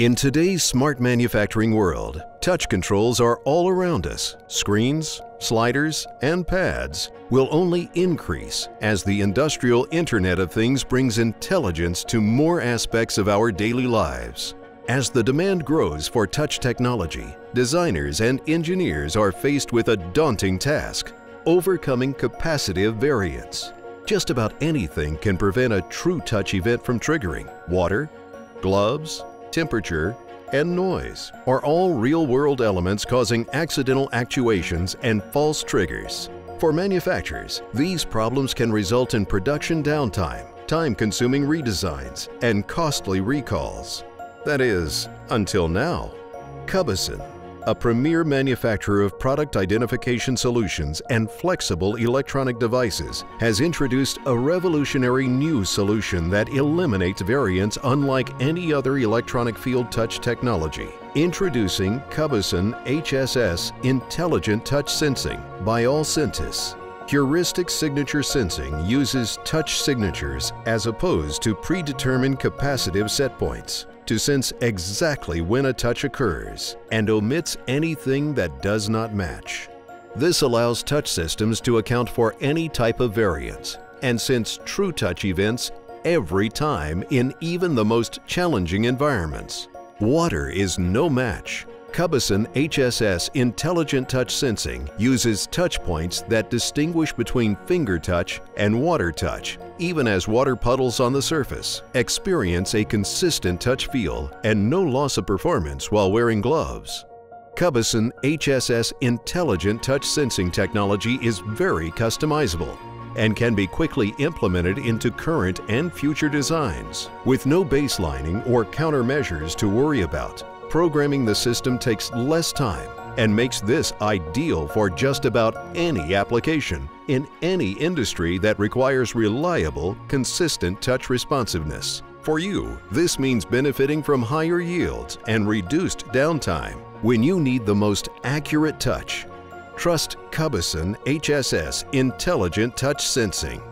In today's smart manufacturing world, touch controls are all around us. Screens, sliders, and pads will only increase as the industrial Internet of Things brings intelligence to more aspects of our daily lives. As the demand grows for touch technology, designers and engineers are faced with a daunting task, overcoming capacitive variance. Just about anything can prevent a true touch event from triggering. Water, gloves, temperature, and noise are all real-world elements causing accidental actuations and false triggers. For manufacturers, these problems can result in production downtime, time-consuming redesigns, and costly recalls. That is, until now. Cubbison a premier manufacturer of product identification solutions and flexible electronic devices, has introduced a revolutionary new solution that eliminates variance unlike any other electronic field touch technology. Introducing Cubbison HSS Intelligent Touch Sensing by AlSentis. Heuristic signature sensing uses touch signatures as opposed to predetermined capacitive setpoints to sense exactly when a touch occurs and omits anything that does not match. This allows touch systems to account for any type of variance and sense true touch events every time in even the most challenging environments. Water is no match Cubbison HSS Intelligent Touch Sensing uses touch points that distinguish between finger touch and water touch, even as water puddles on the surface experience a consistent touch feel and no loss of performance while wearing gloves. Cubbison HSS Intelligent Touch Sensing technology is very customizable and can be quickly implemented into current and future designs with no baselining or countermeasures to worry about programming the system takes less time and makes this ideal for just about any application in any industry that requires reliable, consistent touch responsiveness. For you, this means benefiting from higher yields and reduced downtime when you need the most accurate touch. Trust Cubbison HSS Intelligent Touch Sensing.